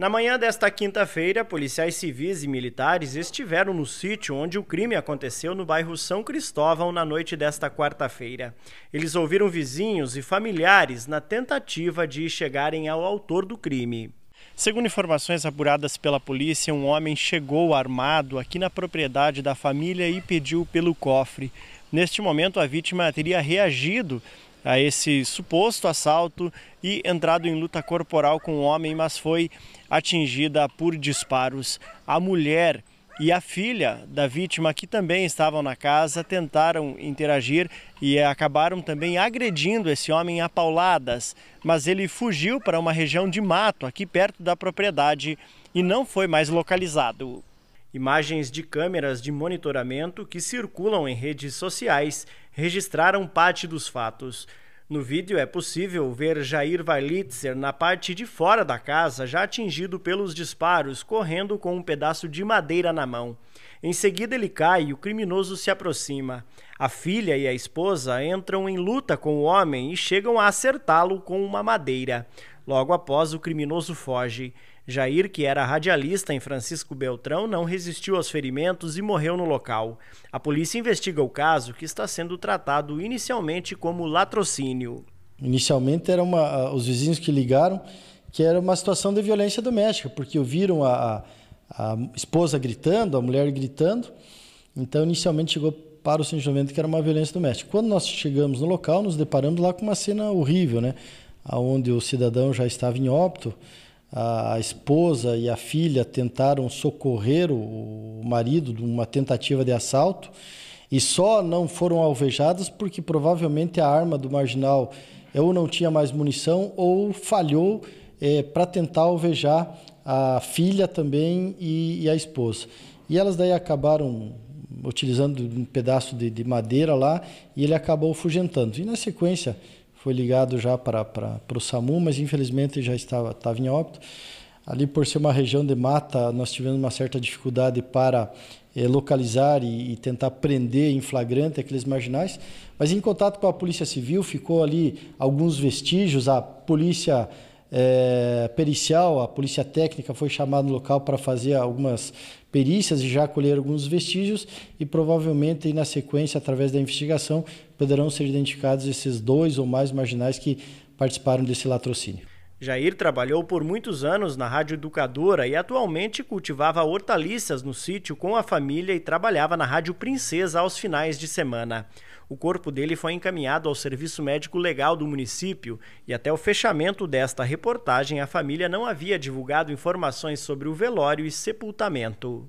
Na manhã desta quinta-feira, policiais civis e militares estiveram no sítio onde o crime aconteceu no bairro São Cristóvão na noite desta quarta-feira. Eles ouviram vizinhos e familiares na tentativa de chegarem ao autor do crime. Segundo informações apuradas pela polícia, um homem chegou armado aqui na propriedade da família e pediu pelo cofre. Neste momento, a vítima teria reagido a esse suposto assalto e entrado em luta corporal com o homem, mas foi atingida por disparos. A mulher e a filha da vítima, que também estavam na casa, tentaram interagir e acabaram também agredindo esse homem a pauladas, mas ele fugiu para uma região de mato aqui perto da propriedade e não foi mais localizado. Imagens de câmeras de monitoramento que circulam em redes sociais registraram parte dos fatos. No vídeo é possível ver Jair Walitzer na parte de fora da casa, já atingido pelos disparos, correndo com um pedaço de madeira na mão. Em seguida, ele cai e o criminoso se aproxima. A filha e a esposa entram em luta com o homem e chegam a acertá-lo com uma madeira. Logo após, o criminoso foge. Jair, que era radialista em Francisco Beltrão, não resistiu aos ferimentos e morreu no local. A polícia investiga o caso, que está sendo tratado inicialmente como latrocínio. Inicialmente eram os vizinhos que ligaram que era uma situação de violência doméstica, porque ouviram a, a, a esposa gritando, a mulher gritando. Então, inicialmente chegou para o sentimento que era uma violência doméstica. Quando nós chegamos no local, nos deparamos lá com uma cena horrível, né? Onde o cidadão já estava em óbito, a esposa e a filha tentaram socorrer o marido de uma tentativa de assalto e só não foram alvejadas porque provavelmente a arma do marginal ou não tinha mais munição ou falhou é, para tentar alvejar a filha também e, e, a esposa. E elas daí acabaram utilizando um pedaço de, de madeira lá e ele acabou fugentando. E na sequência foi ligado já para, o SAMU, mas infelizmente já estava, estava em óbito. Ali, por ser uma região de mata, nós tivemos uma certa dificuldade para é, localizar e, e, tentar prender em flagrante aqueles marginais. Mas em contato com a Polícia Civil, ficou ali alguns vestígios. A Polícia é, Pericial, a Polícia Técnica foi chamada no local para fazer algumas perícias e já colher alguns vestígios e provavelmente na sequência, através da investigação, poderão ser identificados esses dois ou mais marginais que participaram desse latrocínio. Jair trabalhou por muitos anos na Rádio Educadora e atualmente cultivava hortaliças no sítio com a família e trabalhava na Rádio Princesa aos finais de semana. O corpo dele foi encaminhado ao Serviço Médico Legal do município e até o fechamento desta reportagem a família não havia divulgado informações sobre o velório e sepultamento.